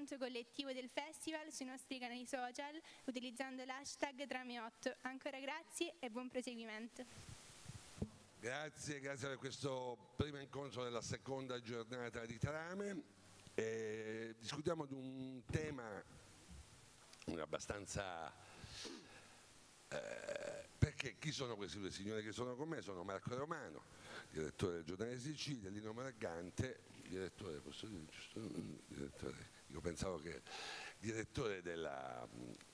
racconto collettivo del festival sui nostri canali social utilizzando l'hashtag Trame8. Ancora grazie e buon proseguimento. Grazie, grazie per questo primo incontro della seconda giornata di Trame. Eh, discutiamo di un tema abbastanza... Eh, perché chi sono questi due signori che sono con me? Sono Marco Romano, direttore del giornale Sicilia, Lino Margante, direttore, posso dire giusto? Direttore, io pensavo che direttore della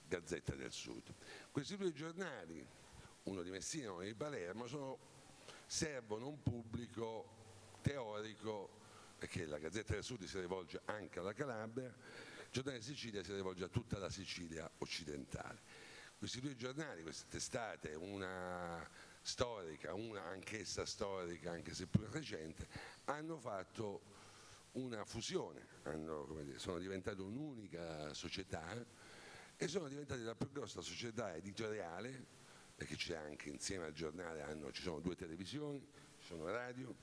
Gazzetta del Sud. Questi due giornali, uno di Messina e uno di Palermo, sono, servono un pubblico teorico perché la Gazzetta del Sud si rivolge anche alla Calabria, il giornale Sicilia si rivolge a tutta la Sicilia occidentale. Questi due giornali, queste testate, una storica, una anch'essa storica, anche se più recente, hanno fatto una fusione, hanno, dire, sono diventate un'unica società e sono diventate la più grossa società editoriale, perché c'è anche insieme al giornale, hanno, ci sono due televisioni, ci sono radio,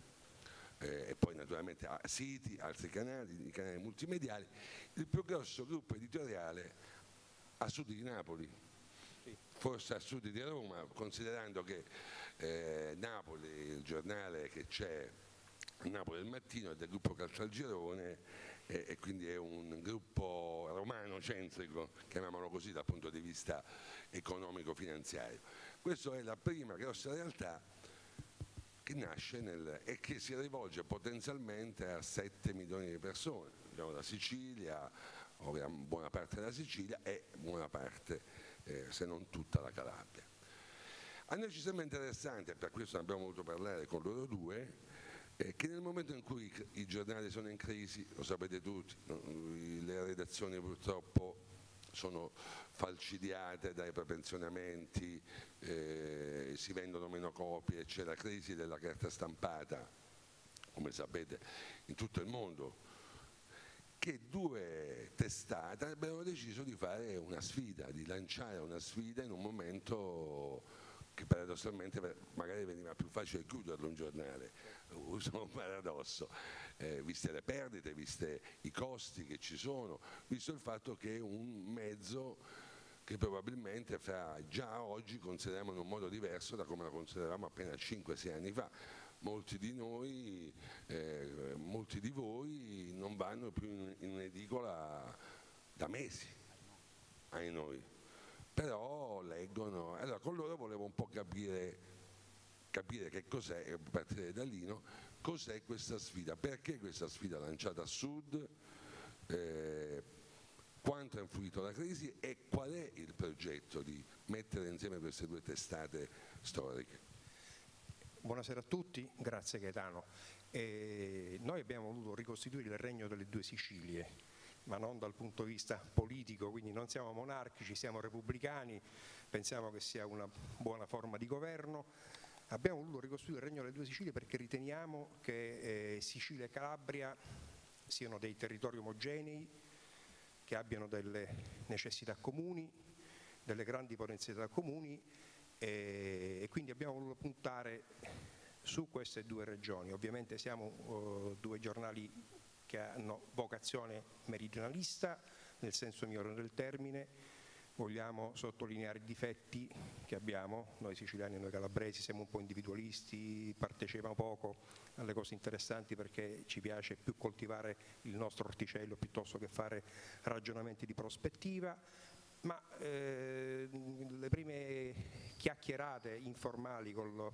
eh, e poi naturalmente siti, altri canali, canali multimediali, il più grosso gruppo editoriale a sud di Napoli, forse a sud di Roma, considerando che eh, Napoli, il giornale che c'è Napoli del mattino è del gruppo Calcialgirone e, e quindi è un gruppo romano centrico, chiamiamolo così dal punto di vista economico-finanziario. Questa è la prima grossa realtà che nasce nel, e che si rivolge potenzialmente a 7 milioni di persone, abbiamo la Sicilia, buona parte della Sicilia e buona parte, eh, se non tutta la Calabria. A noi ci sembra interessante, per questo abbiamo voluto parlare con loro due, eh, che nel momento in cui i giornali sono in crisi, lo sapete tutti, le redazioni purtroppo sono falcidiate dai prepensionamenti, eh, si vendono meno copie, c'è la crisi della carta stampata, come sapete, in tutto il mondo, che due testate abbiano deciso di fare una sfida, di lanciare una sfida in un momento che paradossalmente magari veniva più facile chiuderlo un giornale, uso un paradosso, eh, viste le perdite, viste i costi che ci sono, visto il fatto che è un mezzo che probabilmente fra già oggi consideriamo in un modo diverso da come lo consideravamo appena 5-6 anni fa. Molti di noi, eh, molti di voi non vanno più in, in un'edicola da mesi, ai noi però leggono. Allora con loro volevo un po' capire, capire che cos'è, a partire da Lino, cos'è questa sfida, perché questa sfida lanciata a sud, eh, quanto ha influito la crisi e qual è il progetto di mettere insieme queste due testate storiche. Buonasera a tutti, grazie Gaetano. Eh, noi abbiamo voluto ricostituire il regno delle due Sicilie, ma non dal punto di vista politico, quindi non siamo monarchici, siamo repubblicani, pensiamo che sia una buona forma di governo. Abbiamo voluto ricostruire il Regno delle Due Sicilie perché riteniamo che eh, Sicilia e Calabria siano dei territori omogenei, che abbiano delle necessità comuni, delle grandi potenzialità comuni e, e quindi abbiamo voluto puntare su queste due regioni. Ovviamente siamo uh, due giornali che hanno vocazione meridionalista, nel senso migliore del termine, vogliamo sottolineare i difetti che abbiamo, noi siciliani e noi calabresi siamo un po' individualisti, partecipiamo poco alle cose interessanti perché ci piace più coltivare il nostro orticello piuttosto che fare ragionamenti di prospettiva, ma eh, le prime chiacchierate informali con lo,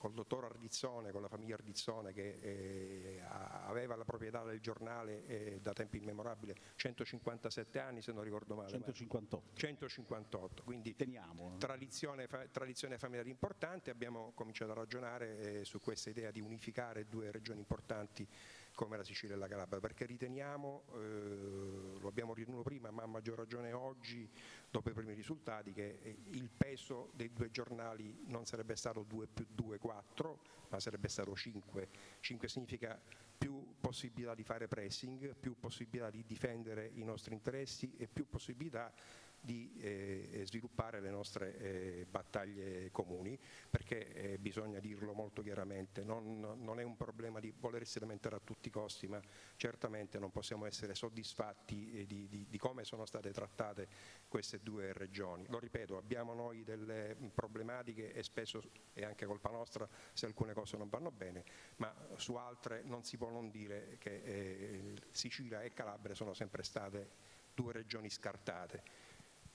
col dottor Ardizzone, con la famiglia Ardizzone che eh, aveva la proprietà del giornale eh, da tempo immemorabile, 157 anni se non ricordo male. 158. 158, quindi Teniamo. Tradizione, fa, tradizione familiare importante, abbiamo cominciato a ragionare eh, su questa idea di unificare due regioni importanti come la Sicilia e la Calabria, perché riteniamo, eh, lo abbiamo ritenuto prima, ma a maggior ragione oggi, dopo i primi risultati, che il peso dei due giornali non sarebbe stato 2 più 2, 4, ma sarebbe stato 5. 5 significa più possibilità di fare pressing, più possibilità di difendere i nostri interessi e più possibilità di eh, sviluppare le nostre eh, battaglie comuni, perché eh, bisogna dirlo molto chiaramente, non, non, è un problema di volersi lamentare a tutti i costi, ma certamente non possiamo essere soddisfatti eh, di, di, di come sono state trattate queste due regioni. Lo ripeto, abbiamo noi delle problematiche e spesso è anche colpa nostra se alcune cose non vanno bene, ma su altre non si può non dire che eh, Sicilia e Calabria sono sempre state due regioni scartate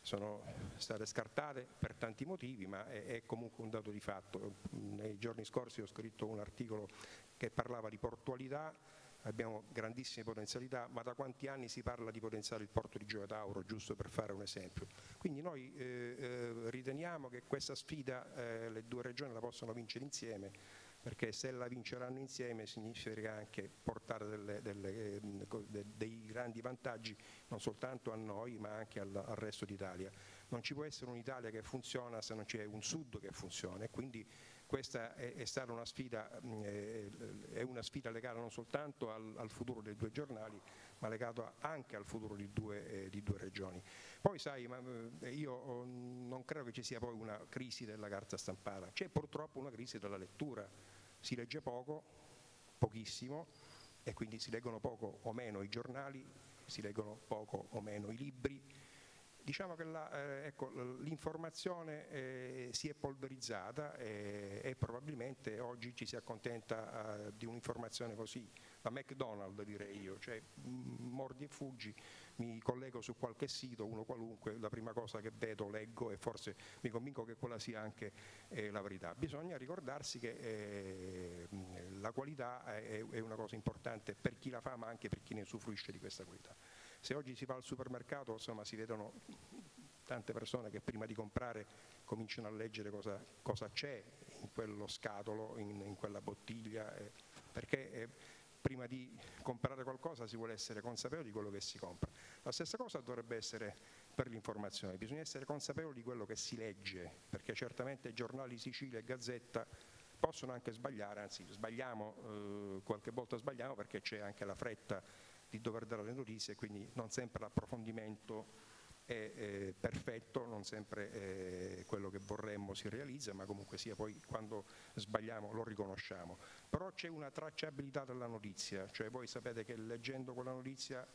sono state scartate per tanti motivi, ma è, è, comunque un dato di fatto. Nei giorni scorsi ho scritto un articolo che parlava di portualità, abbiamo grandissime potenzialità, ma da quanti anni si parla di potenziare il porto di Gioia Tauro, giusto per fare un esempio. Quindi noi eh, eh, riteniamo che questa sfida eh, le due regioni la possano vincere insieme, perché se la vinceranno insieme significa anche portare delle, delle, dei grandi vantaggi non soltanto a noi ma anche al, al resto d'Italia. Non ci può essere un'Italia che funziona se non c'è un sud che funziona e quindi questa è, è stata una sfida, eh, è una sfida legata non soltanto al, al, futuro dei due giornali ma legata anche al futuro di due, eh, di due regioni. Poi sai, eh, io oh, non credo che ci sia poi una crisi della carta stampata, c'è purtroppo una crisi della lettura si legge poco, pochissimo, e quindi si leggono poco o meno i giornali, si leggono poco o meno i libri. Diciamo che eh, ecco, l'informazione eh, si è polverizzata e, e, probabilmente oggi ci si accontenta eh, di un'informazione così, da McDonald's direi io, cioè mordi e fuggi mi collego su qualche sito, uno qualunque, la prima cosa che vedo, leggo e forse mi convinco che quella sia anche eh, la verità. Bisogna ricordarsi che eh, la qualità è, è, una cosa importante per chi la fa ma anche per chi ne usufruisce di questa qualità. Se oggi si va al supermercato insomma, si vedono tante persone che prima di comprare cominciano a leggere cosa, cosa c'è in quello scatolo, in, in quella bottiglia, prima di comprare qualcosa si vuole essere consapevoli di quello che si compra. La stessa cosa dovrebbe essere per l'informazione, bisogna essere consapevoli di quello che si legge, perché certamente giornali Sicilia e Gazzetta possono anche sbagliare, anzi sbagliamo, eh, qualche volta sbagliamo perché c'è anche la fretta di dover dare le notizie, quindi non sempre l'approfondimento è perfetto, non sempre eh, quello che vorremmo si realizza, ma comunque sia poi quando sbagliamo lo riconosciamo. Però c'è una tracciabilità della notizia, cioè voi sapete che leggendo quella notizia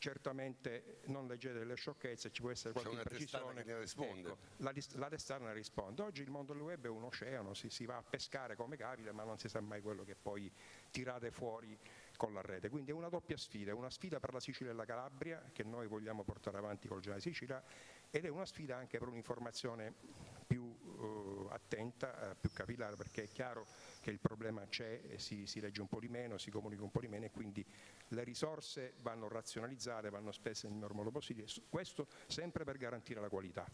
certamente non leggete le sciocchezze, ci può essere qualche C'è precisione. Che risponde. Ecco, la, la testata risponde. Oggi il mondo del web è un oceano, si, si va a pescare come capita, ma non si sa mai quello che poi tirate fuori con la rete. Quindi è una doppia sfida, è una sfida per la Sicilia e la Calabria che noi vogliamo portare avanti col Giornale Sicilia ed è una sfida anche per un'informazione più uh, attenta, uh, più capillare, perché è chiaro che il problema c'è, si, si, legge un po' di meno, si comunica un po' di meno e quindi le risorse vanno razionalizzate, vanno spese nel minor modo possibile, questo sempre per garantire la qualità.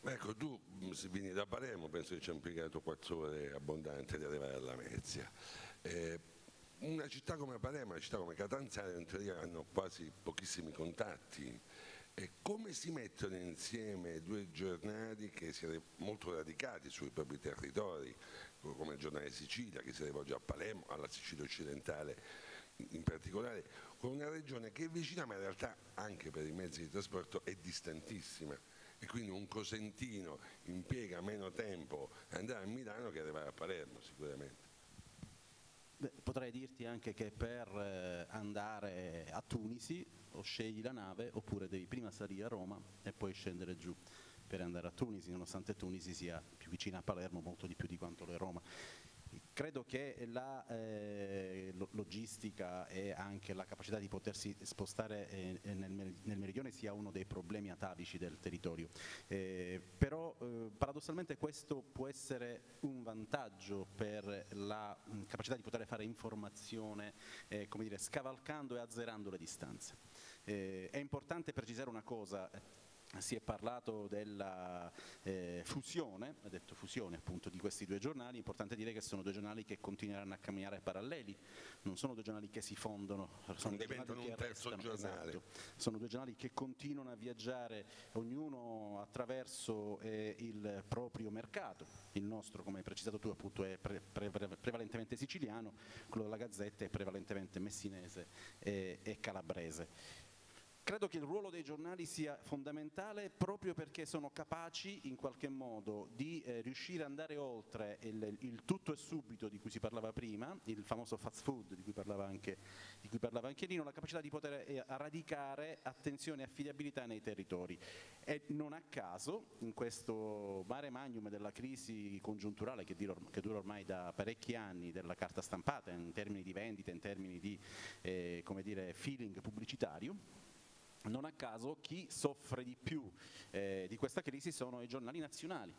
Ecco, tu se vieni da Palermo penso che ci ha impiegato quattro ore abbondanti di arrivare alla Lamezia. Eh, una città come Palermo, una città come Catanzaro in teoria hanno quasi pochissimi contatti. E come si mettono insieme due giornali che siano molto radicati sui propri territori, come il giornale Sicilia che si rivolge a Palermo, alla Sicilia occidentale in particolare, con una regione che è vicina ma in realtà anche per i mezzi di trasporto è distantissima e quindi un cosentino impiega meno tempo andare a Milano che arrivare a Palermo sicuramente. Potrei dirti anche che per eh, andare a Tunisi o scegli la nave oppure devi prima salire a Roma e poi scendere giù per andare a Tunisi, nonostante Tunisi sia più vicina a Palermo molto di più di quanto lo è Roma. Credo che la eh, logistica e anche la capacità di potersi spostare eh, nel, nel, meridione sia uno dei problemi atavici del territorio, eh, però eh, paradossalmente questo può essere un vantaggio per la mh, capacità di poter fare informazione, eh, dire, scavalcando e azzerando le distanze. Eh, è importante precisare una cosa, si è parlato della eh, fusione, ha detto fusione appunto di questi due giornali, è importante dire che sono due giornali che continueranno a camminare paralleli, non sono due giornali che si fondono, sono due giornali che restano, esatto, sono due giornali che continuano a viaggiare ognuno attraverso eh, il proprio mercato, il nostro come hai precisato tu appunto è pre, pre, prevalentemente siciliano, quello della Gazzetta è prevalentemente messinese e, e calabrese. Credo che il ruolo dei giornali sia fondamentale proprio perché sono capaci in qualche modo di eh, riuscire ad andare oltre il, il, tutto e subito di cui si parlava prima, il famoso fast food di cui parlava anche, di cui parlava anche Lino, la capacità di poter eh, radicare attenzione e affidabilità nei territori. E non a caso in questo mare magnum della crisi congiunturale che, che dura ormai da parecchi anni della carta stampata in termini di vendita, in termini di eh, dire, feeling pubblicitario, non a caso chi soffre di più eh, di questa crisi sono i giornali nazionali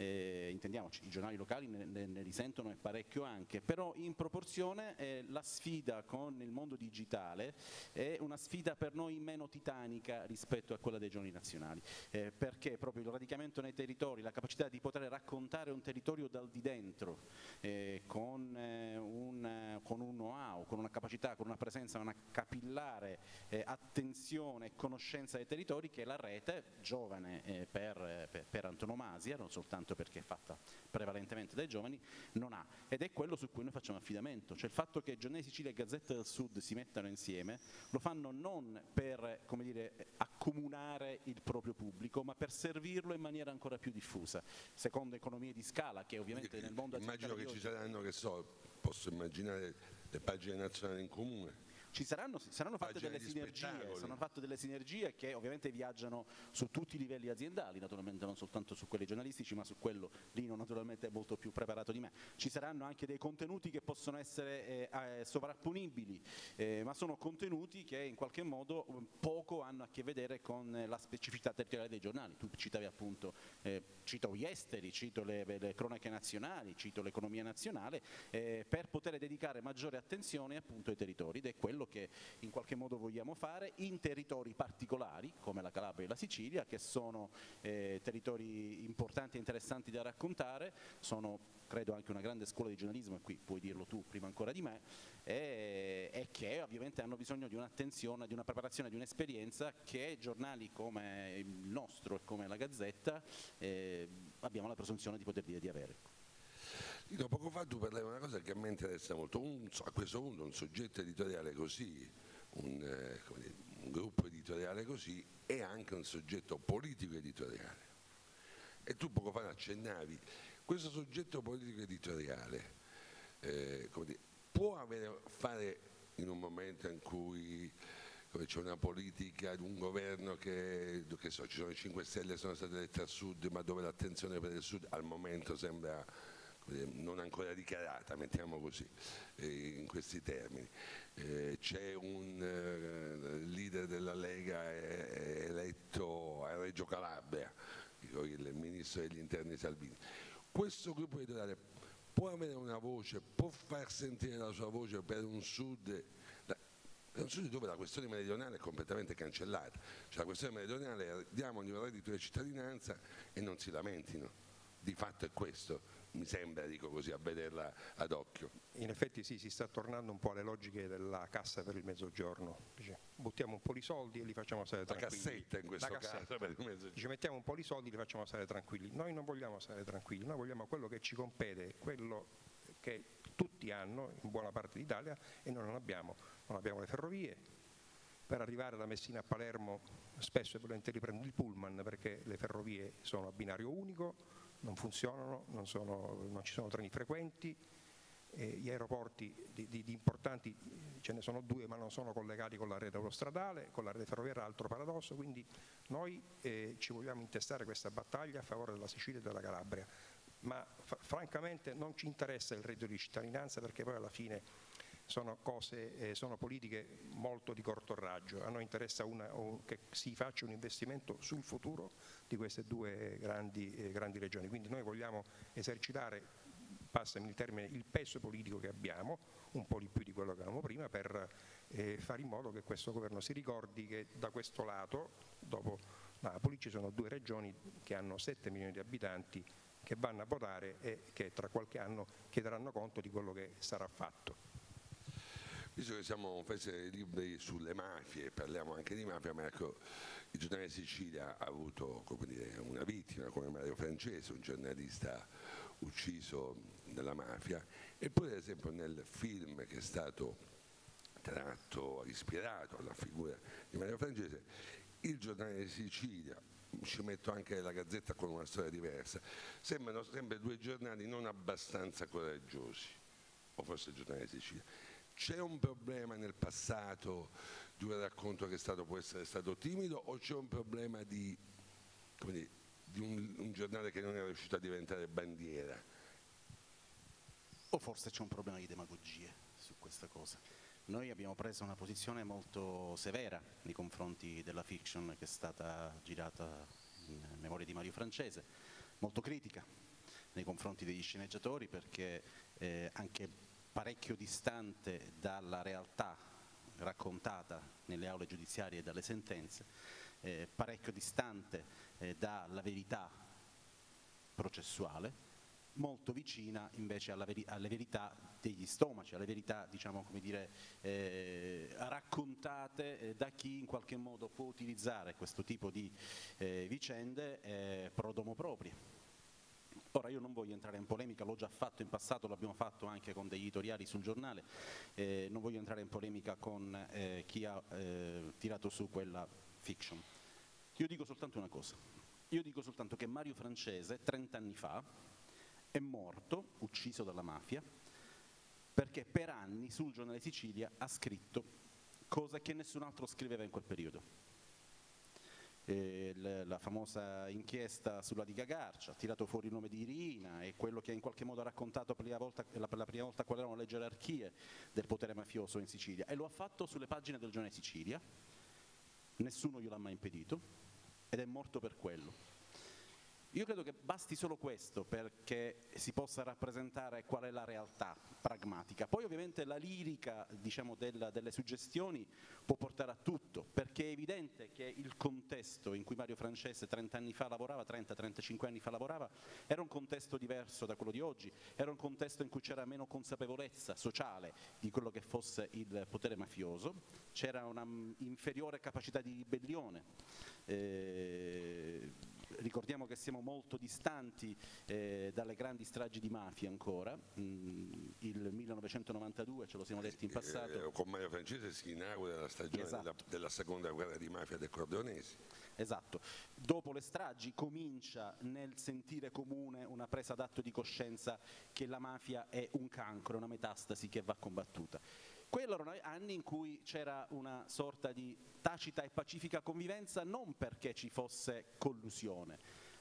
eh, intendiamoci, i giornali locali ne, ne, ne, risentono parecchio anche, però in proporzione eh, la sfida con il mondo digitale è una sfida per noi meno titanica rispetto a quella dei giornali nazionali, eh, perché proprio il radicamento nei territori, la capacità di poter raccontare un territorio dal di dentro, eh, con, eh, un, con un know-how, con una capacità, con una presenza, una capillare eh, attenzione e conoscenza dei territori che la rete, giovane per, per, per antonomasia, non soltanto soltanto perché è fatta prevalentemente dai giovani, non ha. Ed è quello su cui noi facciamo affidamento, cioè il fatto che Giornale Sicilia e Gazzetta del Sud si mettano insieme, lo fanno non per dire, accomunare il proprio pubblico, ma per servirlo in maniera ancora più diffusa, secondo economie di scala che ovviamente nel mondo... Immagino che ci saranno, che so, posso immaginare le pagine nazionali in comune ci saranno, saranno fatte delle sinergie, saranno fatte delle sinergie che ovviamente viaggiano su tutti i livelli aziendali, naturalmente non soltanto su quelli giornalistici, ma su quello Lino naturalmente è molto più preparato di me. Ci saranno anche dei contenuti che possono essere eh, eh, sovrapponibili, eh, ma sono contenuti che in qualche modo um, poco hanno a che vedere con la specificità territoriale dei giornali. Tu citavi appunto, eh, cito gli esteri, cito le, le, cronache nazionali, cito l'economia nazionale, eh, per poter dedicare maggiore attenzione appunto ai territori ed è quello quello che in qualche modo vogliamo fare in territori particolari come la Calabria e la Sicilia che sono eh, territori importanti e interessanti da raccontare, sono credo anche una grande scuola di giornalismo e qui puoi dirlo tu prima ancora di me e, e che ovviamente hanno bisogno di un'attenzione, di una preparazione, di un'esperienza che giornali come il nostro e come la Gazzetta eh, abbiamo la presunzione di poter dire di avere. Io poco fa tu parlavi di una cosa che a me interessa molto, un, a questo punto un soggetto editoriale così, un, eh, dire, un gruppo editoriale così è anche un soggetto politico editoriale. E tu poco fa accennavi, questo soggetto politico editoriale eh, dire, può avere, fare in un momento in cui c'è una politica un governo che, che so, ci sono i 5 Stelle sono state elette al sud ma dove l'attenzione per il sud al momento sembra non ancora dichiarata, mettiamo così, eh, in questi termini. Eh, c'è un leader della Lega eletto a Reggio Calabria, il ministro degli interni Salvini. Questo gruppo editoriale può avere una voce, può far sentire la sua voce per un sud per un dove la questione meridionale è completamente cancellata, cioè la questione meridionale diamogli un reddito di cittadinanza e non si lamentino, di fatto è questo, mi sembra, dico così, a vederla ad occhio. In effetti sì, si sta tornando un po' alle logiche della cassa per il mezzogiorno. Dice, buttiamo un po' di soldi e li facciamo stare tranquilli. La cassetta in questo caso per il mezzogiorno. Dice, mettiamo un po' di soldi e li facciamo stare tranquilli. Noi non vogliamo stare tranquilli, noi vogliamo quello che ci compete, quello che tutti hanno in buona parte d'Italia e noi non abbiamo. Non abbiamo le ferrovie, per arrivare da Messina a Palermo spesso e volentieri prendo il pullman perché le ferrovie sono a binario unico, non funzionano, non, sono, non ci sono treni frequenti, eh, gli aeroporti di, di, di, importanti ce ne sono due ma non sono collegati con la rete autostradale, con la rete ferroviaria, altro paradosso, quindi noi eh, ci vogliamo intestare questa battaglia a favore della Sicilia e della Calabria, ma francamente non ci interessa il reddito di cittadinanza perché poi alla fine sono, cose, eh, sono politiche molto di corto raggio, a noi interessa una, che si faccia un investimento sul futuro di queste due grandi, eh, grandi regioni, quindi noi vogliamo esercitare passami il termine, il peso politico che abbiamo, un po' di più di quello che avevamo prima, per eh, fare in modo che questo governo si ricordi che da questo lato, dopo Napoli, ci sono due regioni che hanno 7 milioni di abitanti che vanno a votare e che tra qualche anno chiederanno conto di quello che sarà fatto. Visto che siamo un paese liberi sulle mafie, parliamo anche di mafia, ma ecco, il giornale Sicilia ha avuto dire, una vittima come Mario Francese, un giornalista ucciso dalla mafia, eppure ad esempio nel film che è stato tratto ispirato alla figura di Mario Francese, il giornale Sicilia, ci metto anche la Gazzetta con una storia diversa, sembrano sempre due giornali non abbastanza coraggiosi, o forse il giornale Sicilia. C'è un problema nel passato di un racconto che stato, può essere stato timido o c'è un problema di, dire, di un, un giornale che non è riuscito a diventare bandiera? O forse c'è un problema di demagogie su questa cosa. Noi abbiamo preso una posizione molto severa nei confronti della fiction che è stata girata in memoria di Mario Francese, molto critica nei confronti degli sceneggiatori perché eh, anche parecchio distante dalla realtà raccontata nelle aule giudiziarie e dalle sentenze, eh, parecchio distante eh, dalla verità processuale, molto vicina invece veri alle verità degli stomaci, alle verità diciamo, dire, eh, raccontate eh, da chi in qualche modo può utilizzare questo tipo di eh, vicende eh, pro domo propri. Ora io non voglio entrare in polemica, l'ho già fatto in passato, l'abbiamo fatto anche con degli editoriali sul giornale, eh, non voglio entrare in polemica con eh, chi ha tirato su quella fiction. Io dico soltanto una cosa, io dico soltanto che Mario Francese 30 anni fa è morto, ucciso dalla mafia, perché per anni sul giornale Sicilia ha scritto cose che nessun altro scriveva in quel periodo. Eh, la famosa inchiesta sulla diga Garcia, ha tirato fuori il nome di Irina e quello che in qualche modo ha raccontato per la, volta, per la prima volta quali erano le gerarchie del potere mafioso in Sicilia e lo ha fatto sulle pagine del giornale Sicilia, nessuno glielo ha mai impedito ed è morto per quello. Io credo che basti solo questo perché si possa rappresentare qual è la realtà pragmatica. Poi ovviamente la lirica diciamo, della, delle suggestioni può portare a tutto, perché è evidente che il contesto in cui Mario Francese 30 anni fa lavorava, 30-35 anni fa lavorava, era un contesto diverso da quello di oggi, era un contesto in cui c'era meno consapevolezza sociale di quello che fosse il potere mafioso, c'era una inferiore capacità di ribellione. Eh, ricordiamo che siamo molto distanti eh, dalle grandi stragi di mafia ancora, mm, il 1992 ce lo siamo detti in passato. Eh, con Mario Francese si inaugura la stagione esatto. della, della, seconda guerra di mafia del Cordonesi. Esatto, dopo le stragi comincia nel sentire comune una presa d'atto di coscienza che la mafia è un cancro, una metastasi che va combattuta. Quello erano anni in cui c'era una sorta di tacita e pacifica convivenza non perché ci fosse collusione,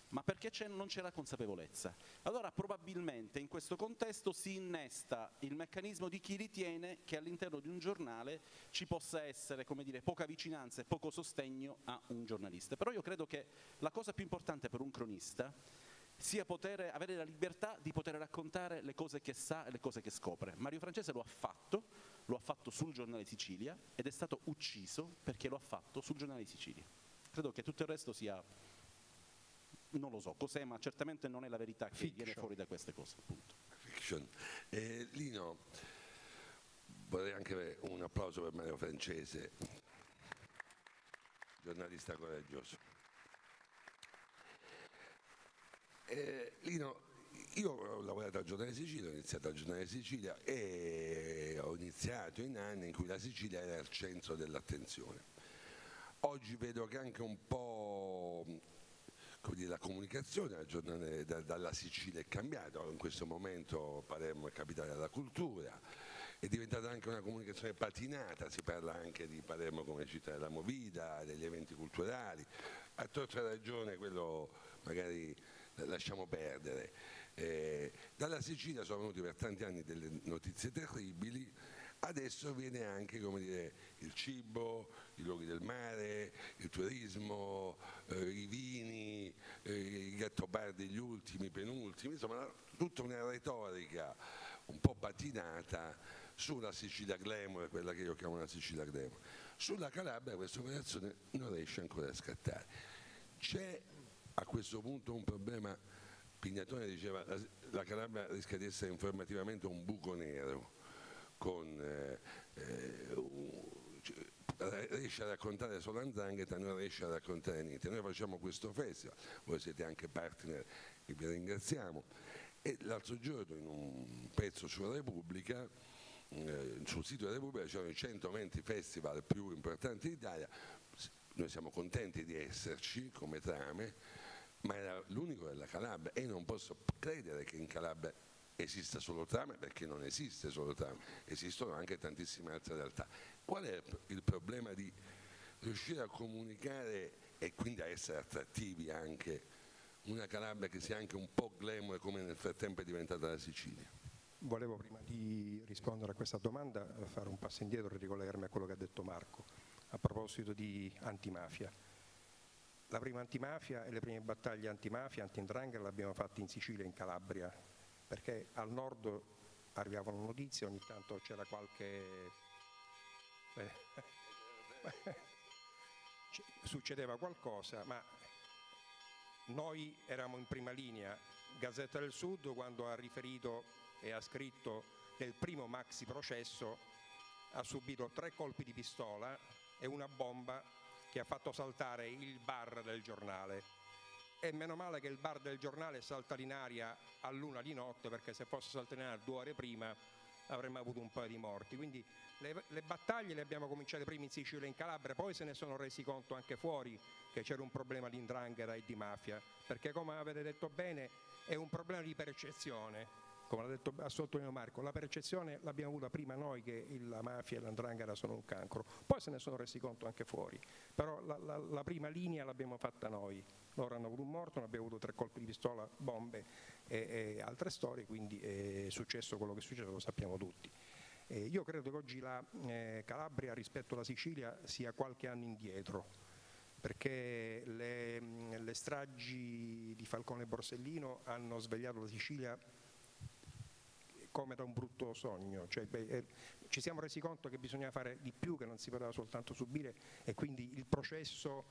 ma perché non c'era consapevolezza. Allora probabilmente in questo contesto si innesta il meccanismo di chi ritiene che all'interno di un giornale ci possa essere come dire, poca vicinanza e poco sostegno a un giornalista. Però io credo che la cosa più importante per un cronista sia poter, avere la libertà di poter raccontare le cose che sa e le cose che scopre. Mario Francese lo ha fatto, lo ha fatto sul giornale Sicilia ed è stato ucciso perché lo ha fatto sul giornale Sicilia. Credo che tutto il resto sia, non lo so cos'è, ma certamente non è la verità che Fiction. viene fuori da queste cose. Appunto. Fiction. Eh, Lino, vorrei anche avere un applauso per Mario Francese, giornalista coraggioso. Eh, Lino, io ho lavorato al giornale Sicilia, ho iniziato al giornale Sicilia e ho iniziato in anni in cui la Sicilia era al centro dell'attenzione. Oggi vedo che anche un po' dire, la comunicazione giornale, da, dalla Sicilia è cambiata, in questo momento Palermo è capitale della cultura, è diventata anche una comunicazione patinata, si parla anche di Palermo come città della movida, degli eventi culturali, a torta ragione quello magari lasciamo perdere. Eh, dalla Sicilia sono venute per tanti anni delle notizie terribili, adesso viene anche dire, il cibo, i luoghi del mare, il turismo, eh, i vini, eh, i gattopardi gli ultimi, i penultimi, insomma tutta una retorica un po' patinata sulla Sicilia glamour, quella che io chiamo la Sicilia glamour. Sulla Calabria questa operazione non riesce ancora a scattare. C'è a questo punto un problema Pignatone diceva la, la Calabria rischia di essere informativamente un buco nero con eh, eh, riesce a raccontare solo Anzangheta, non riesce a raccontare niente. Noi facciamo questo festival, voi siete anche partner e vi ringraziamo. E l'altro giorno in un pezzo sulla Repubblica eh, sul sito della Repubblica c'erano i 120 festival più importanti d'Italia, noi siamo contenti di esserci come trame, ma era l'unico della Calabria e non posso credere che in Calabria esista solo trame perché non esiste solo trame, esistono anche tantissime altre realtà. Qual è il problema di riuscire a comunicare e quindi a essere attrattivi anche una Calabria che sia anche un po' glamour come nel frattempo è diventata la Sicilia? Volevo prima di rispondere a questa domanda fare un passo indietro e ricollegarmi a quello che ha detto Marco a proposito di antimafia. La prima antimafia e le prime battaglie antimafia, antindrangheta le abbiamo in Sicilia e in Calabria, perché al nord arrivavano notizie, ogni tanto c'era qualche... Eh, succedeva qualcosa, ma noi eravamo in prima linea. Gazzetta del Sud quando ha riferito e ha scritto nel primo maxi processo ha subito tre colpi di pistola e una bomba che ha fatto saltare il bar del giornale. E meno male che il bar del giornale salta in aria a luna di notte perché se fosse saltato in aria due ore prima avremmo avuto un paio di morti. Quindi le, le, battaglie le abbiamo cominciate prima in Sicilia e in Calabria, poi se ne sono resi conto anche fuori che c'era un problema di indrangheta e di mafia, perché come avete detto bene è un problema di percezione come ha detto ha sottolineato Marco, la percezione l'abbiamo avuta prima noi che la mafia e l'andrangheta sono un cancro, poi se ne sono resi conto anche fuori, però la, la, la prima linea l'abbiamo fatta noi, loro hanno avuto un morto, abbiamo avuto tre colpi di pistola, bombe e, e altre storie, quindi è successo quello che è successo, lo sappiamo tutti. Eh, io credo che oggi la eh, Calabria rispetto alla Sicilia sia qualche anno indietro, perché le, le stragi di Falcone e Borsellino hanno svegliato la Sicilia come da un brutto sogno, cioè, beh, eh, ci siamo resi conto che bisogna fare di più, che non si poteva soltanto subire e quindi il processo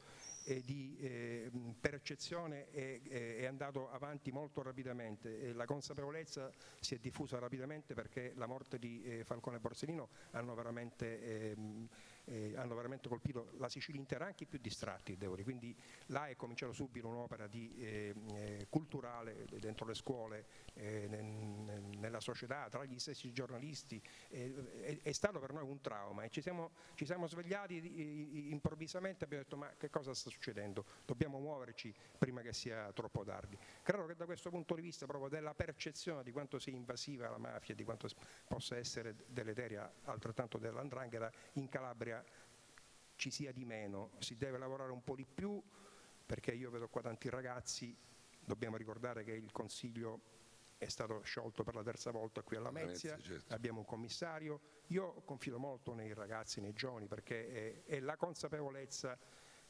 eh, di eh, percezione è, è, andato avanti molto rapidamente. La consapevolezza si è diffusa rapidamente perché la morte di eh, Falcone e Borsellino hanno veramente ehm, eh, hanno veramente colpito la Sicilia intera, anche i più distratti, devo dire. quindi là è cominciata subito un'opera eh, eh culturale dentro le scuole, eh, nel, nella società, tra gli stessi giornalisti, è, è, stato per noi un trauma e ci siamo, ci siamo svegliati improvvisamente e abbiamo detto ma che cosa sta succedendo? Dobbiamo muoverci prima che sia troppo tardi. Credo che da questo punto di vista proprio della percezione di quanto sia invasiva la mafia, di quanto possa essere deleteria altrettanto dell'andrangheta, in Calabria ci sia di meno, si deve lavorare un po' di più perché io vedo qua tanti ragazzi, dobbiamo ricordare che il Consiglio è stato sciolto per la terza volta qui alla Mezia, certo. abbiamo un commissario, io confido molto nei ragazzi, nei giovani perché è, è la consapevolezza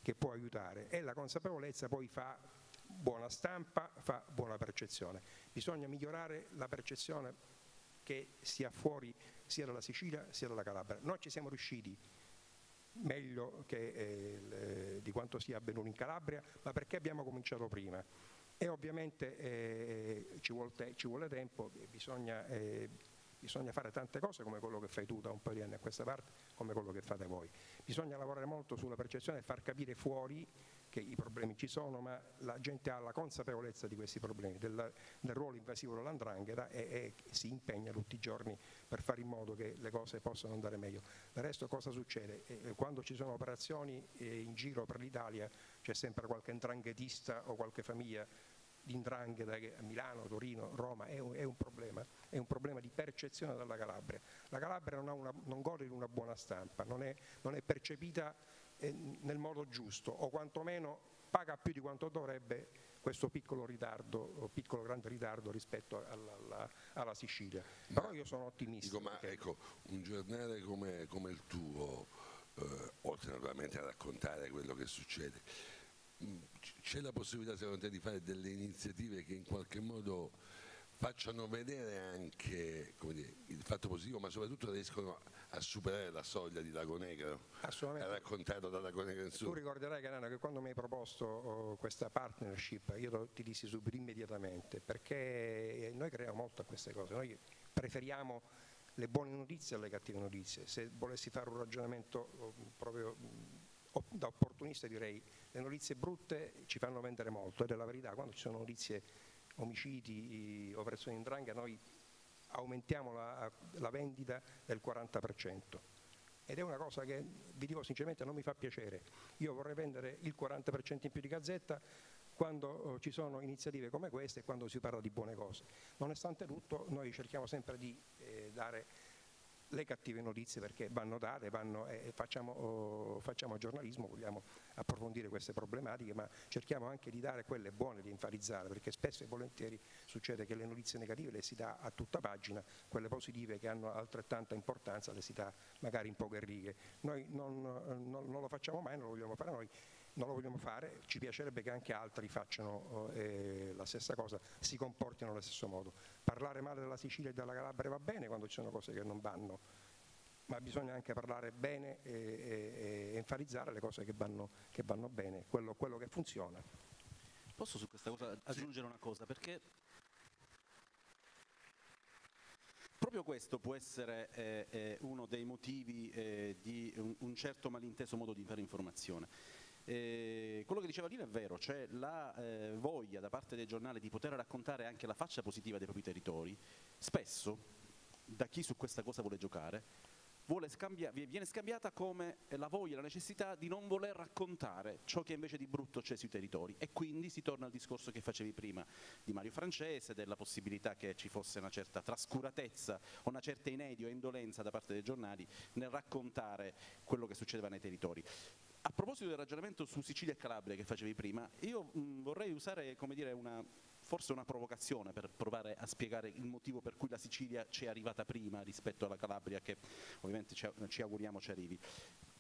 che può aiutare e la consapevolezza poi fa buona stampa, fa buona percezione. Bisogna migliorare la percezione che sia fuori sia dalla Sicilia sia dalla Calabria. Noi ci siamo riusciti meglio che, eh, di quanto sia avvenuto in Calabria, ma perché abbiamo cominciato prima. E ovviamente eh, ci, vuole ci, vuole tempo, bisogna, eh, bisogna, fare tante cose come quello che fai tu da un po' di anni a questa parte, come quello che fate voi. Bisogna lavorare molto sulla percezione e far capire fuori che i problemi ci sono, ma la gente ha la consapevolezza di questi problemi, del, del ruolo invasivo dell'andrangheta e, e, si impegna tutti i giorni per fare in modo che le cose possano andare meglio. Del resto cosa succede? Eh, quando ci sono operazioni eh, in giro per l'Italia c'è sempre qualche andranghetista o qualche famiglia di indrangheta che a Milano, Torino, Roma è un, è un, problema, è un problema di percezione della Calabria. La Calabria non, una, non gode di una buona stampa, non è, non è percepita nel modo giusto o quantomeno paga più di quanto dovrebbe questo piccolo ritardo, piccolo grande ritardo rispetto alla, alla, alla Sicilia. Ma, Però io sono ottimista. Dico, ma ecco, un giornale come, come il tuo, eh, oltre naturalmente a raccontare quello che succede, c'è la possibilità secondo te di fare delle iniziative che in qualche modo facciano vedere anche dire, il fatto positivo, ma soprattutto riescono a superare la soglia di Lago Negro, raccontato da Lago Negro in su. Tu ricorderai Canano che quando mi hai proposto oh, questa partnership io ti dissi subito immediatamente, perché noi creiamo molto a queste cose, noi preferiamo le buone notizie alle cattive notizie, se volessi fare un ragionamento oh, proprio da opportunista direi le notizie brutte ci fanno vendere molto ed è la verità, quando ci sono notizie omicidi, operazioni in dranga, noi aumentiamo la, la vendita del 40%. Ed è una cosa che, vi dico sinceramente, non mi fa piacere. Io vorrei vendere il 40% in più di Gazzetta quando oh, ci sono iniziative come queste e quando si parla di buone cose. Nonostante tutto noi cerchiamo sempre di eh, dare le cattive notizie perché vanno date, vanno, eh, facciamo, oh, facciamo, giornalismo, vogliamo approfondire queste problematiche, ma cerchiamo anche di dare quelle buone, di enfatizzare, perché spesso e volentieri succede che le notizie negative le si dà a tutta pagina, quelle positive che hanno altrettanta importanza le si dà magari in poche righe. Noi non, non, non lo facciamo mai, non lo vogliamo fare noi, non lo vogliamo fare, ci piacerebbe che anche altri facciano eh, la stessa cosa, si comportino allo stesso modo. Parlare male della Sicilia e della Calabria va bene quando ci sono cose che non vanno, ma bisogna anche parlare bene e, e, e enfatizzare le cose che vanno, che vanno bene, quello, quello, che funziona. Posso su questa cosa aggiungere una cosa? Perché proprio questo può essere eh, eh, uno dei motivi eh, di un, un certo malinteso modo di fare informazione. Eh, quello che diceva Lina è vero, c'è la eh, voglia da parte dei giornali di poter raccontare anche la faccia positiva dei propri territori, spesso da chi su questa cosa vuole giocare, scambia, viene scambiata come la voglia, la necessità di non voler raccontare ciò che invece di brutto c'è sui territori e quindi si torna al discorso che facevi prima di Mario Francese, della possibilità che ci fosse una certa trascuratezza o una certa inedio e indolenza da parte dei giornali nel raccontare quello che succedeva nei territori. A proposito del ragionamento su Sicilia e Calabria che facevi prima, io mh, vorrei usare dire, una, forse una provocazione per provare a spiegare il motivo per cui la Sicilia ci è arrivata prima rispetto alla Calabria che ovviamente ci, ci auguriamo ci arrivi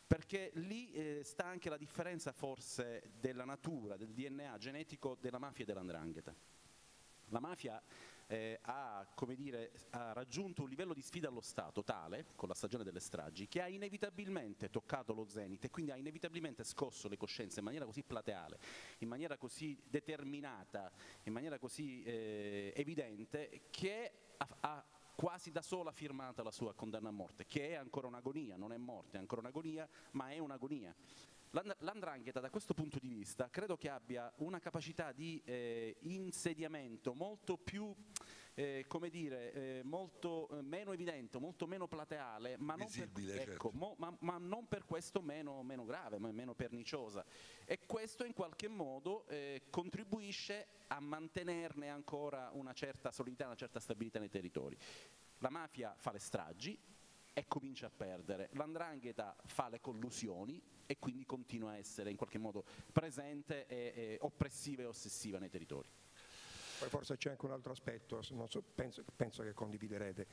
perché lì eh, sta anche la differenza forse della natura, del DNA genetico della mafia e dell'andrangheta. La mafia eh, ha, dire, ha, raggiunto un livello di sfida allo Stato tale, con la stagione delle stragi, che ha inevitabilmente toccato lo zenit e quindi ha inevitabilmente scosso le coscienze in maniera così plateale, in maniera così determinata, in maniera così eh, evidente, che ha, ha quasi da sola firmata la sua condanna a morte, che è ancora un'agonia, non è morte, è ancora un'agonia, ma è un'agonia. L'andrangheta da questo punto di vista credo che abbia una capacità di eh, insediamento molto più eh, come dire, eh, molto eh, meno evidente, molto meno plateale, ma, non per, certo. ecco, mo, ma, ma non, per, questo meno, meno, grave, meno perniciosa. E questo in qualche modo eh, contribuisce a mantenerne ancora una certa solidità, una certa stabilità nei territori. La mafia fa le stragi, e comincia a perdere. L'andrangheta fa le collusioni e quindi continua a essere in qualche modo presente, e, e oppressiva e ossessiva nei territori. Poi forse c'è anche un altro aspetto, so, penso, penso, che condividerete.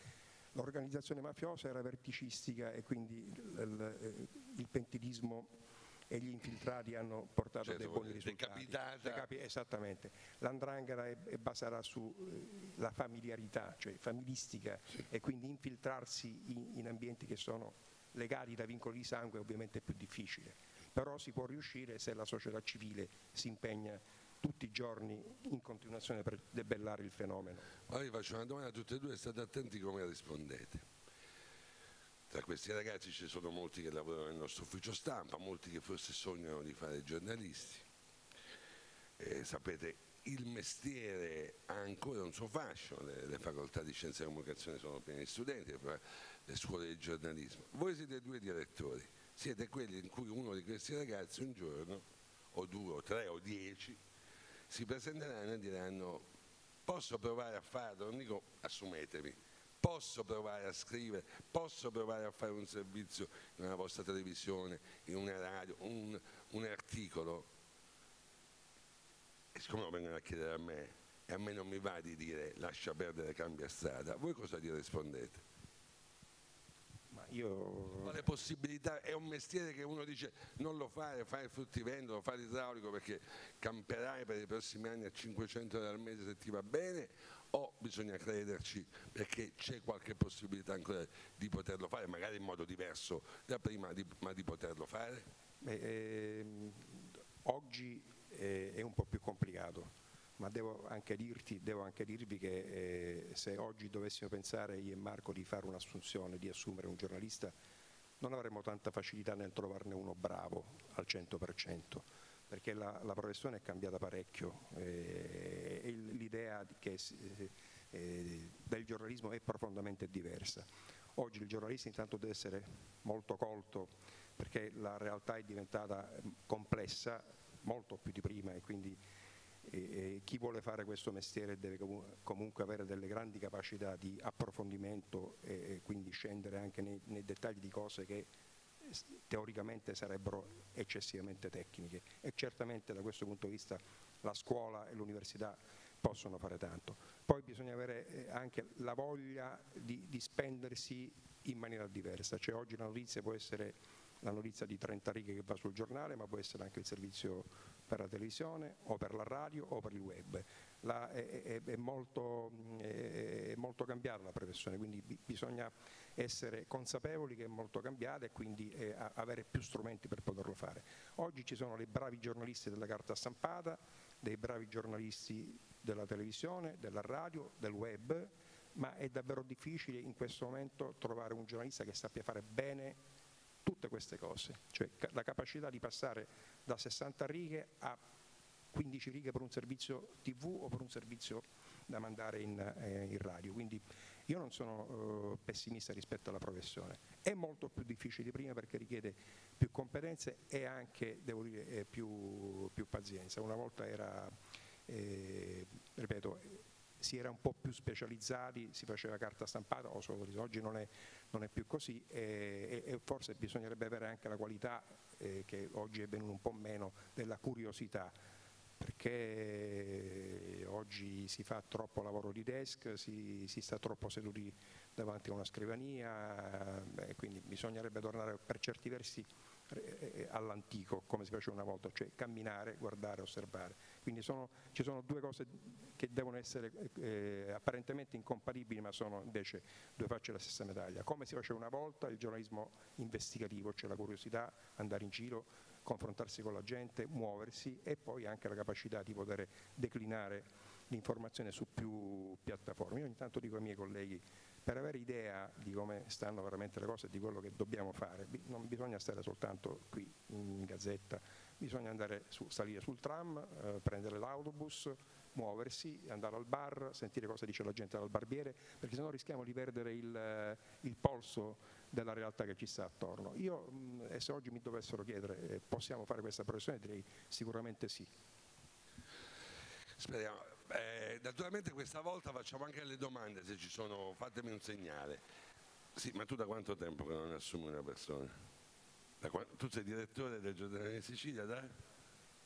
L'organizzazione mafiosa era verticistica e quindi il, il, il pentilismo e gli infiltrati hanno portato certo, dei buoni risultati. Decapitata. Decapi, esattamente. L'andrangheta è, è basata sulla eh, familiarità, cioè familistica e quindi infiltrarsi in, in ambienti che sono legati da vincoli di sangue è ovviamente più difficile. Però si può riuscire se la società civile si impegna tutti i giorni in continuazione per debellare il fenomeno. Ora vi faccio una domanda a tutti e due, state attenti come rispondete. Tra questi ragazzi ci sono molti che lavorano nel nostro ufficio stampa, molti che forse sognano di fare giornalisti. E sapete, il mestiere ha ancora un suo fascio, le, le facoltà di scienza e comunicazione sono piene di studenti, le scuole di giornalismo. Voi siete due direttori, siete quelli in cui uno di questi ragazzi un giorno, o due, o tre, o dieci, si presenteranno e diranno posso provare a farlo, non dico assumetemi, posso provare a scrivere, posso provare a fare un servizio in una vostra televisione, in una radio, un, un articolo. E siccome lo vengono a chiedere a me, e a me non mi va di dire lascia perdere, cambia strada, voi cosa gli rispondete? Io... Quale possibilità? È un mestiere che uno dice non lo fare, fare il fruttivendolo, fare l'idraulico perché camperai per i prossimi anni a 500 euro al mese se ti va bene o bisogna crederci perché c'è qualche possibilità ancora di poterlo fare, magari in modo diverso da prima, di, ma di poterlo fare? Beh, ehm, oggi eh, è un po' più complicato ma devo anche, dirti, devo anche dirvi che eh, se oggi dovessimo pensare io e Marco di fare un'assunzione, di assumere un giornalista, non avremmo tanta facilità nel trovarne uno bravo al 100%, perché la, la professione è cambiata parecchio eh, e l'idea che eh, del giornalismo è profondamente diversa. Oggi il giornalista intanto deve essere molto colto perché la realtà è diventata complessa molto più di prima e quindi e, chi vuole fare questo mestiere deve comunque avere delle grandi capacità di approfondimento e, quindi scendere anche nei, nei, dettagli di cose che teoricamente sarebbero eccessivamente tecniche e certamente da questo punto di vista la scuola e l'università possono fare tanto. Poi bisogna avere eh, anche la voglia di, di spendersi in maniera diversa, cioè oggi la notizia può essere la notizia di 30 righe che va sul giornale, ma può essere anche il servizio per la televisione o per la radio o per il web. La, è, è, è, molto, è, molto, cambiata la professione, quindi bisogna essere consapevoli che è molto cambiata e quindi eh, avere più strumenti per poterlo fare. Oggi ci sono dei bravi giornalisti della carta stampata, dei bravi giornalisti della televisione, della radio, del web, ma è davvero difficile in questo momento trovare un giornalista che sappia fare bene tutte queste cose, cioè la capacità di passare da 60 righe a 15 righe per un servizio tv o per un servizio da mandare in, eh, in radio. Quindi io non sono eh, pessimista rispetto alla professione. È molto più difficile di prima perché richiede più competenze e anche, devo dire, eh, più, più, pazienza. Una volta era, eh, ripeto, si era un po' più specializzati, si faceva carta stampata o oggi non è, non è più così e, e, forse bisognerebbe avere anche la qualità eh, che oggi è venuta un po' meno della curiosità perché oggi si fa troppo lavoro di desk, si, si sta troppo seduti davanti a una scrivania e quindi bisognerebbe tornare per certi versi eh, eh, all'antico, come si faceva una volta, cioè camminare, guardare, osservare. Quindi sono, ci sono due cose che devono essere eh, apparentemente incompatibili, ma sono invece due facce della stessa medaglia. Come si faceva una volta il giornalismo investigativo, cioè la curiosità, andare in giro, confrontarsi con la gente, muoversi e poi anche la capacità di poter declinare l'informazione su più piattaforme. Io ogni tanto dico ai miei colleghi per avere idea di come stanno veramente le cose e di quello che dobbiamo fare, non bisogna stare soltanto qui in gazzetta, bisogna su, salire sul tram, eh, prendere l'autobus, muoversi, andare al bar, sentire cosa dice la gente dal barbiere, perché sennò rischiamo di perdere il, eh, il polso della realtà che ci sta attorno. Io, mh, e se oggi mi dovessero chiedere eh, possiamo fare questa professione, direi sicuramente sì. Speriamo. Eh, naturalmente questa volta facciamo anche le domande, se ci sono, fatemi un segnale. Sì, ma tu da quanto tempo che non assumi una persona? Tu sei direttore del giornale di Sicilia, dai?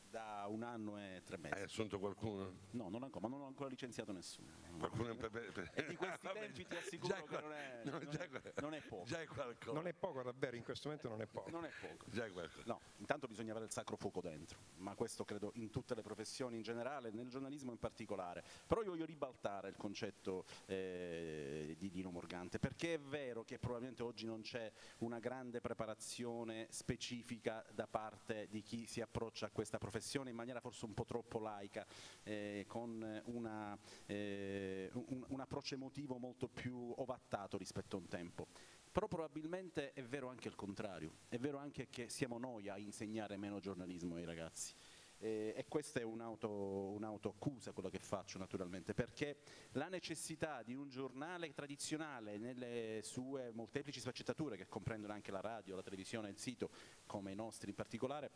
Da un anno e tre mesi. Hai assunto qualcuno? No, non ancora, ma non ho ancora licenziato nessuno. Qualcuno per, per... E di questi ah, tempi ti assicuro che non è, no, non, è, non è poco. Già è qualcosa. Non è poco davvero, in questo momento non è poco. Non è poco. Già è qualcosa. No, intanto bisogna avere il sacro fuoco dentro, ma questo credo in tutte le professioni in generale, nel giornalismo in particolare. Però io voglio ribaltare il concetto eh, di Dino Morgante, perché è vero che probabilmente oggi non c'è una grande preparazione specifica da parte di chi si approccia a questa professione in maniera forse un po' troppo laica, eh, con una, eh, un, un approccio emotivo molto più ovattato rispetto a un tempo. Però probabilmente è vero anche il contrario, è vero anche che siamo noi a insegnare meno giornalismo ai ragazzi. Eh, e questa è un'autoaccusa quello che faccio naturalmente, perché la necessità di un giornale tradizionale nelle sue molteplici sfaccettature, che comprendono anche la radio, la televisione e il sito, come i nostri in particolare,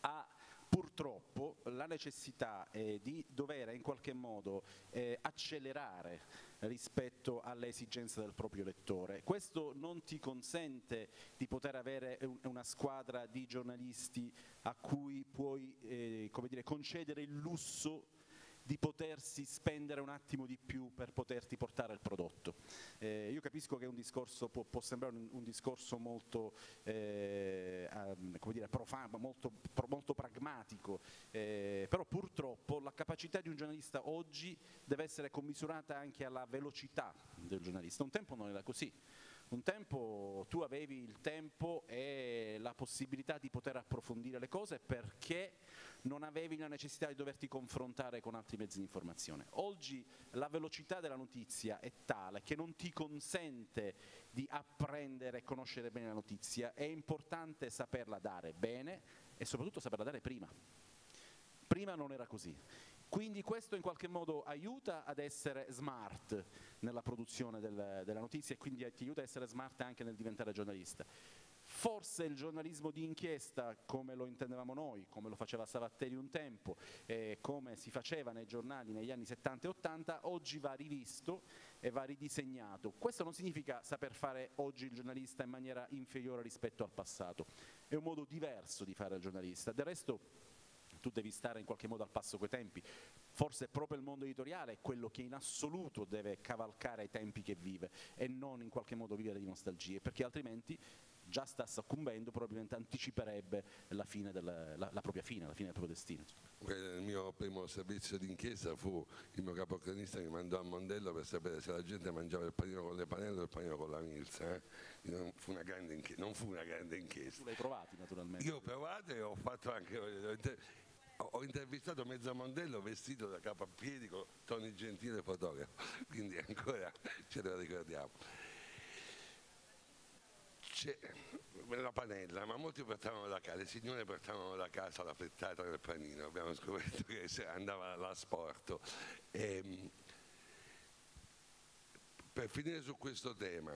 ha purtroppo la necessità eh, di dover in qualche modo eh, accelerare rispetto alle esigenze del proprio lettore. Questo non ti consente di poter avere un, una squadra di giornalisti a cui puoi eh, dire, concedere il lusso di potersi spendere un attimo di più per poterti portare il prodotto. Eh, io capisco che un discorso può, può sembrare un, un, discorso molto, eh, come dire, profano, molto, molto pragmatico, eh, però purtroppo la capacità di un giornalista oggi deve essere commisurata anche alla velocità del giornalista. Un tempo non era così. Un tempo tu avevi il tempo e la possibilità di poter approfondire le cose perché non avevi la necessità di doverti confrontare con altri mezzi di informazione. Oggi la velocità della notizia è tale che non ti consente di apprendere e conoscere bene la notizia, è importante saperla dare bene e soprattutto saperla dare prima. Prima non era così. Quindi questo in qualche modo aiuta ad essere smart nella produzione del, della notizia e quindi ti aiuta ad essere smart anche nel diventare giornalista. Forse il giornalismo di inchiesta, come lo intendevamo noi, come lo faceva Savattelli un tempo, eh, come si faceva nei giornali negli anni 70 e 80, oggi va rivisto e va ridisegnato. Questo non significa saper fare oggi il giornalista in maniera inferiore rispetto al passato, è un modo diverso di fare il giornalista. Del resto tu devi stare in qualche modo al passo coi tempi. Forse proprio il mondo editoriale è quello che in assoluto deve cavalcare i tempi che vive e non in qualche modo vivere di nostalgie, perché altrimenti già sta soccombendo, probabilmente anticiperebbe la, fine del, la, la propria fine, la fine del proprio destino. Il mio primo servizio d'inchiesta fu il mio capocronista che mi mandò a Mondello per sapere se la gente mangiava il panino con le panelle o il panino con la milza. Eh? Non, fu una grande inchiesta, non fu una grande inchiesta. Tu l'hai provati naturalmente. Io ho provato e ho fatto anche ho intervistato mezzo Mondello vestito da capo a piedi con Tony Gentile fotografo, quindi ancora ce lo ricordiamo. C'è la panella, ma molti portavano da casa, le signore portavano da casa la frittata del panino, abbiamo scoperto che andava all'asporto. E, ehm, per finire su questo tema,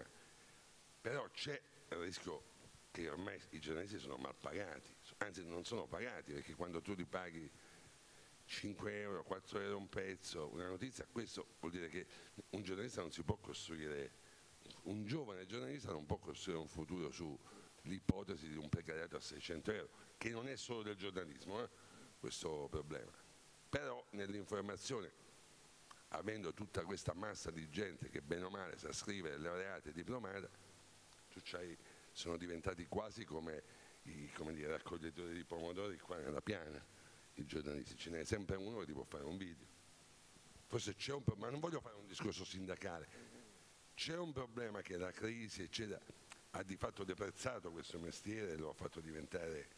però c'è il rischio che ormai i giornalisti sono mal pagati, anzi non sono pagati perché quando tu li paghi 5 euro, 4 euro un pezzo, una notizia, questo vuol dire che un giornalista non si può costruire, un giovane giornalista non può costruire un futuro sull'ipotesi di un precariato a 600 euro, che non è solo del giornalismo eh, questo problema. Però nell'informazione, avendo tutta questa massa di gente che bene o male sa scrivere, laureata e diplomata, sono diventati quasi come i come dire, raccoglitori di pomodori qua nella piana, i giornalisti, ce n'è sempre uno che ti può fare un video. Forse c'è un problema, ma non voglio fare un discorso sindacale, c'è un problema che la crisi eccetera, ha di fatto deprezzato questo mestiere e lo ha fatto diventare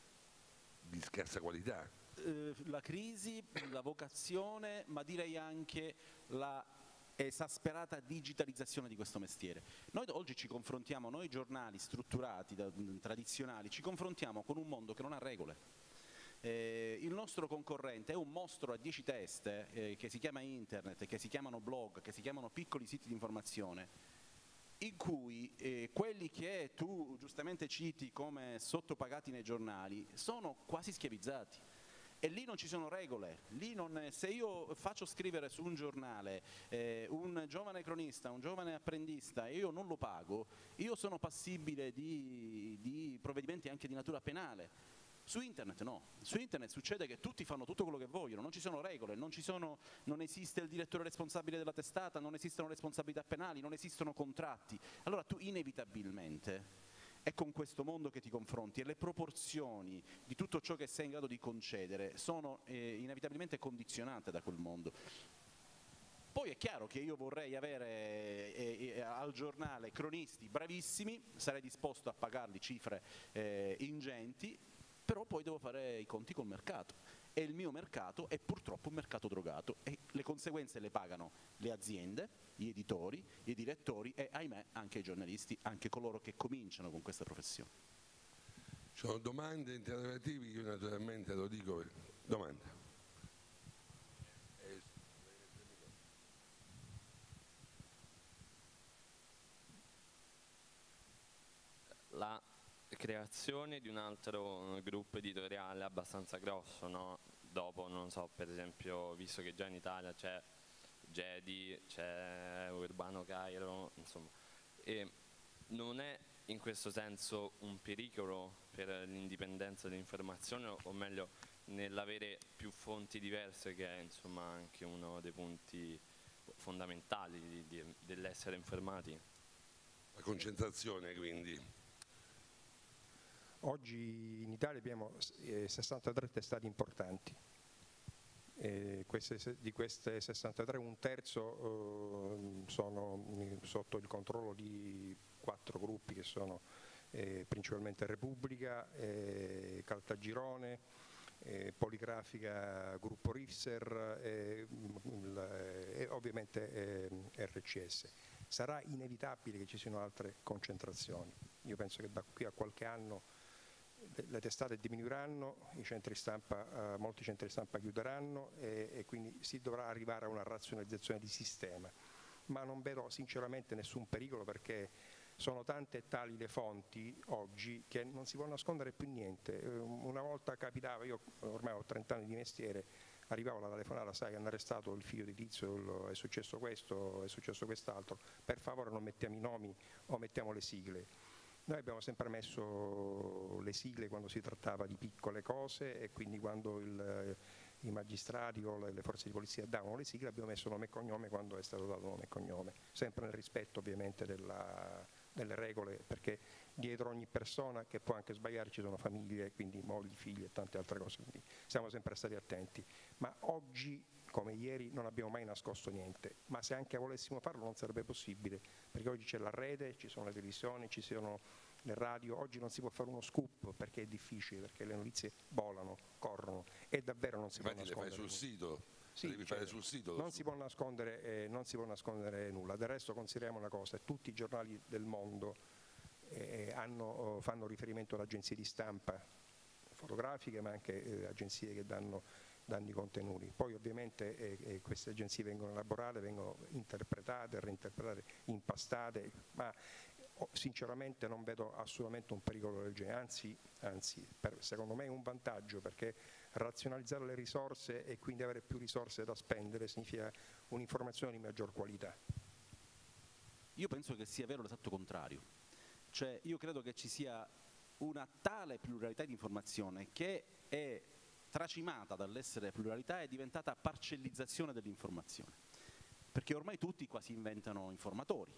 di scarsa qualità. Eh, la crisi, la vocazione, ma direi anche la esasperata digitalizzazione di questo mestiere. Noi oggi ci confrontiamo, noi giornali strutturati, tradizionali, ci confrontiamo con un mondo che non ha regole. Eh, il nostro concorrente è un mostro a dieci teste eh, che si chiama internet, che si chiamano blog, che si chiamano piccoli siti di informazione in cui eh, quelli che tu giustamente citi come sottopagati nei giornali sono quasi schiavizzati e lì non ci sono regole, non, se io faccio scrivere su un giornale eh, un giovane cronista, un giovane apprendista e io non lo pago, io sono passibile di, di provvedimenti anche di natura penale. Su internet no, su internet succede che tutti fanno tutto quello che vogliono, non ci sono regole, non, ci sono, non, esiste il direttore responsabile della testata, non esistono responsabilità penali, non esistono contratti. Allora tu inevitabilmente è con questo mondo che ti confronti e le proporzioni di tutto ciò che sei in grado di concedere sono eh, inevitabilmente condizionate da quel mondo. Poi è chiaro che io vorrei avere eh, eh, al giornale cronisti bravissimi, sarei disposto a pagarli cifre eh, ingenti, però poi devo fare i conti col mercato e il mio mercato è purtroppo un mercato drogato e le conseguenze le pagano le aziende, gli editori, i direttori e ahimè anche i giornalisti, anche coloro che cominciano con questa professione. Ci sono domande, interrogativi, io naturalmente lo dico, domanda. La creazione di un altro gruppo editoriale abbastanza grosso, no? dopo, non so, per esempio, visto che già in Italia c'è Jedi, c'è Urbano Cairo, insomma, e non è in questo senso un pericolo per l'indipendenza dell'informazione o meglio nell'avere più fonti diverse che è insomma anche uno dei punti fondamentali dell'essere informati. La concentrazione quindi. Oggi in Italia abbiamo 63 eh, testati importanti. Queste, di queste 63 un terzo eh, sono sotto il controllo di quattro gruppi che sono eh, principalmente Repubblica, eh, Caltagirone, eh, Poligrafica, Gruppo Rifser e ovviamente RCS. Sarà inevitabile che ci siano altre concentrazioni. Io penso che da qui a qualche anno le testate diminuiranno, centri stampa, eh, molti centri stampa chiuderanno e, e, quindi si dovrà arrivare a una razionalizzazione di sistema. Ma non vedo sinceramente nessun pericolo perché sono tante e tali le fonti oggi che non si può nascondere più niente. Eh, una volta capitava, io ormai ho 30 anni di mestiere, arrivava la telefonata, sai hanno arrestato il figlio di Tizio, è successo questo, è successo quest'altro, per favore non mettiamo i nomi o mettiamo le sigle. Noi abbiamo sempre messo le sigle quando si trattava di piccole cose e quindi quando il, i magistrati o le forze di polizia davano le sigle abbiamo messo nome e cognome quando è stato dato nome e cognome, sempre nel rispetto ovviamente della, delle regole perché dietro ogni persona che può anche sbagliare ci sono famiglie, quindi mogli, figli e tante altre cose, quindi siamo sempre stati attenti. Ma oggi, come ieri, non abbiamo mai nascosto niente, ma se anche volessimo farlo non sarebbe possibile, perché oggi c'è la rete, ci sono le televisioni, ci sono le radio, oggi non si può fare uno scoop perché è difficile, perché le notizie volano, corrono e davvero non si Infatti può nascondere. le fai sul sito? Sì, devi certo. fare sul sito. Non si, eh, non si, può nascondere nulla. Del resto consideriamo una cosa, tutti i giornali del mondo eh, hanno, oh, fanno riferimento ad agenzie di stampa fotografiche ma anche eh, agenzie che danno, danno, i contenuti. Poi ovviamente eh, eh, queste agenzie vengono elaborate, vengono interpretate, reinterpretate, impastate, ma oh, sinceramente non vedo assolutamente un pericolo del genere, anzi, anzi per, secondo me è un vantaggio perché razionalizzare le risorse e quindi avere più risorse da spendere significa un'informazione di maggior qualità. Io penso che sia vero l'esatto contrario, cioè io credo che ci sia una tale pluralità di informazione che è tracimata dall'essere pluralità è diventata parcellizzazione dell'informazione, perché ormai tutti quasi inventano informatori,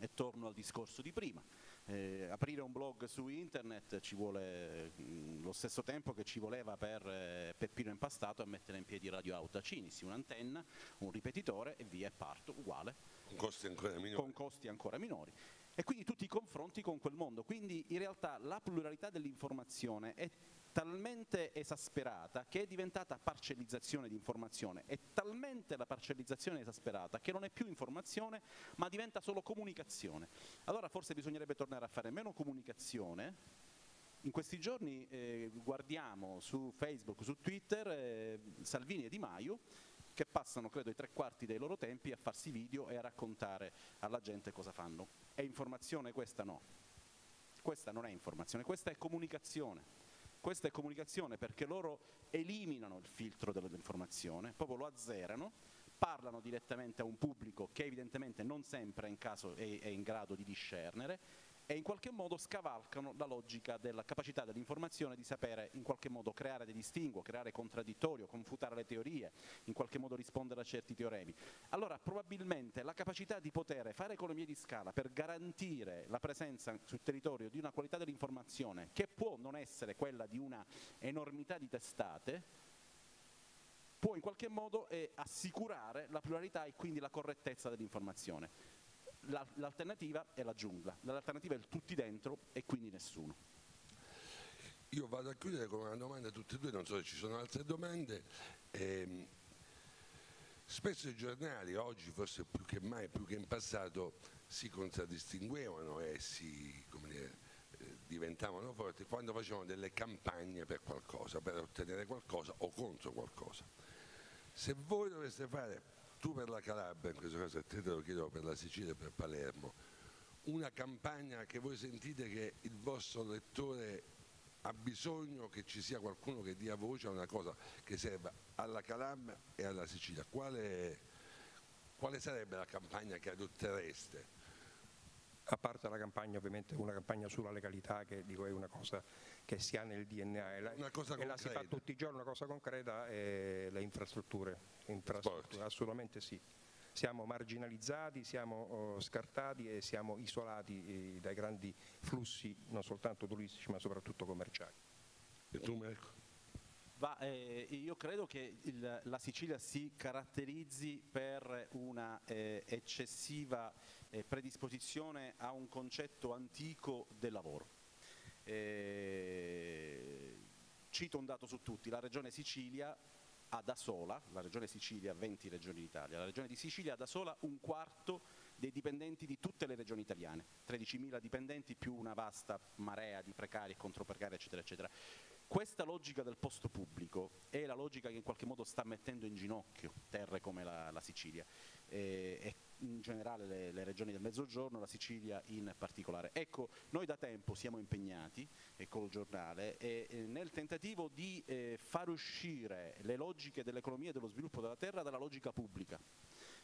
e torno al discorso di prima. Eh, aprire un blog su internet ci vuole mh, mm, lo stesso tempo che ci voleva per eh, Peppino Impastato a mettere in piedi Radio Autacinis, un'antenna, un ripetitore e via e parto, uguale. Con costi ancora minori. Con costi ancora minori. E quindi tutti i confronti con quel mondo. Quindi in realtà la pluralità dell'informazione è talmente esasperata che è diventata parcellizzazione di informazione, è talmente la parcellizzazione esasperata che non è più informazione ma diventa solo comunicazione. Allora forse bisognerebbe tornare a fare meno comunicazione. In questi giorni eh, guardiamo su Facebook, su Twitter eh, Salvini e Di Maio che passano credo i tre quarti dei loro tempi a farsi video e a raccontare alla gente cosa fanno. È informazione questa? No. Questa non è informazione, questa è comunicazione. Questa è comunicazione perché loro eliminano il filtro dell'informazione, proprio lo azzerano, parlano direttamente a un pubblico che evidentemente non sempre in, caso, è, è in grado di discernere e in qualche modo scavalcano la logica della capacità dell'informazione di sapere in qualche modo creare dei distinguo, creare contraddittorio, confutare le teorie, in qualche modo rispondere a certi teoremi. Allora probabilmente la capacità di poter fare economie di scala per garantire la presenza sul territorio di una qualità dell'informazione che può non essere quella di una enormità di testate, può in qualche modo eh, assicurare la pluralità e quindi la correttezza dell'informazione l'alternativa è la giungla, l'alternativa è il tutti dentro e quindi nessuno. Io vado a chiudere con una domanda a tutti e due, non so se ci sono altre domande. Eh, spesso i giornali, oggi forse più che mai, più che in passato, si contraddistinguevano e si dire, eh, diventavano forti quando facevano delle campagne per qualcosa, per ottenere qualcosa o contro qualcosa. Se voi doveste fare tu per la Calabria, in questo caso a te te lo chiedo per la Sicilia e per Palermo, una campagna che voi sentite che il vostro lettore ha bisogno che ci sia qualcuno che dia voce a una cosa che serva alla Calabria e alla Sicilia. Quale, quale sarebbe la campagna che adottereste? A parte la campagna, ovviamente una campagna sulla legalità che dico è una cosa che si ha nel DNA e la, una cosa e la si fa tutti i giorni, una cosa concreta è le infrastrutture, infrastrutture assolutamente sì. Siamo marginalizzati, siamo oh, scartati e siamo isolati eh, dai grandi flussi non soltanto turistici ma soprattutto commerciali. E tu Marco? Va, eh, io credo che il, la Sicilia si caratterizzi per una eh, eccessiva eh, predisposizione a un concetto antico del lavoro. Eh, cito un dato su tutti, la regione Sicilia ha da sola, la regione Sicilia ha 20 regioni d'Italia, la regione di Sicilia ha da sola un quarto dei dipendenti di tutte le regioni italiane, 13.000 dipendenti più una vasta marea di precari e controprecari eccetera eccetera. Questa logica del posto pubblico è la logica che in qualche modo sta mettendo in ginocchio terre come la, la Sicilia eh, e in generale le, le, regioni del Mezzogiorno, la Sicilia in particolare. Ecco, noi da tempo siamo impegnati eh, col giornale eh, nel tentativo di eh, far uscire le logiche dell'economia e dello sviluppo della terra dalla logica pubblica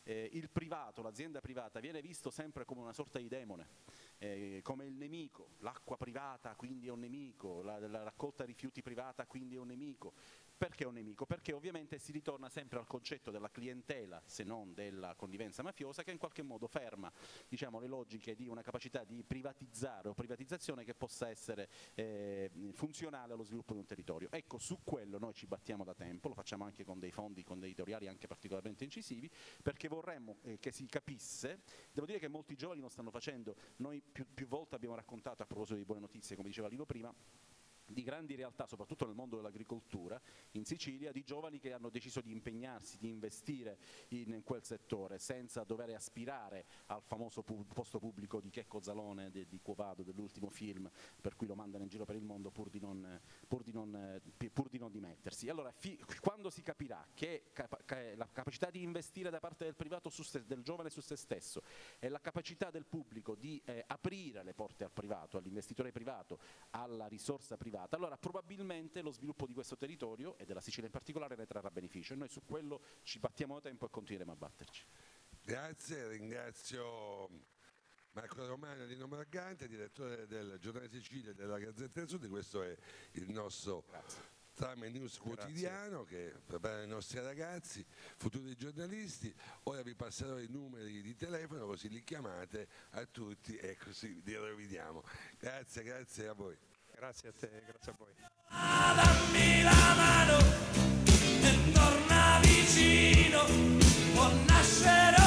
eh, il privato, l'azienda privata viene visto sempre come una sorta di demone, eh, come il nemico, l'acqua privata quindi è un nemico, la, la raccolta rifiuti privata quindi è un nemico, perché è un nemico? Perché ovviamente si ritorna sempre al concetto della clientela, se non della connivenza mafiosa, che in qualche modo ferma diciamo, le logiche di una capacità di privatizzare o privatizzazione che possa essere eh, funzionale allo sviluppo di un territorio. Ecco, su quello noi ci battiamo da tempo, lo facciamo anche con dei fondi, con dei editoriali anche particolarmente incisivi, perché vorremmo eh, che si capisse, devo dire che molti giovani lo stanno facendo, noi più, più volte abbiamo raccontato a proposito di buone notizie, come diceva Lino prima, di grandi realtà, soprattutto nel mondo dell'agricoltura, in Sicilia, di giovani che hanno deciso di impegnarsi, di investire in quel settore, senza dover aspirare al famoso posto pubblico di Checco Zalone, di, di Quovado, dell'ultimo film, per cui lo mandano in giro per il mondo pur di non, pur di non, pur di non dimettersi. Allora, quando si capirà che, la capacità di investire da parte del privato del giovane su se stesso e la capacità del pubblico di eh, aprire le porte al privato, all'investitore privato, alla risorsa privata, privata, allora probabilmente lo sviluppo di questo territorio e della Sicilia in particolare ne trarrà beneficio e noi su quello ci battiamo da tempo e continueremo a batterci. Grazie, ringrazio Marco Romano Lino Margante, direttore del Giornale Sicilia e della Gazzetta del Sud, questo è il nostro Grazie. Trame News quotidiano Grazie. che prepara i nostri ragazzi, futuri giornalisti. Ora vi passerò i numeri di telefono così li chiamate a tutti e così li roviniamo. Grazie, grazie a voi. Grazie a te, grazie a voi. Dammi la mano e torna vicino, può nascere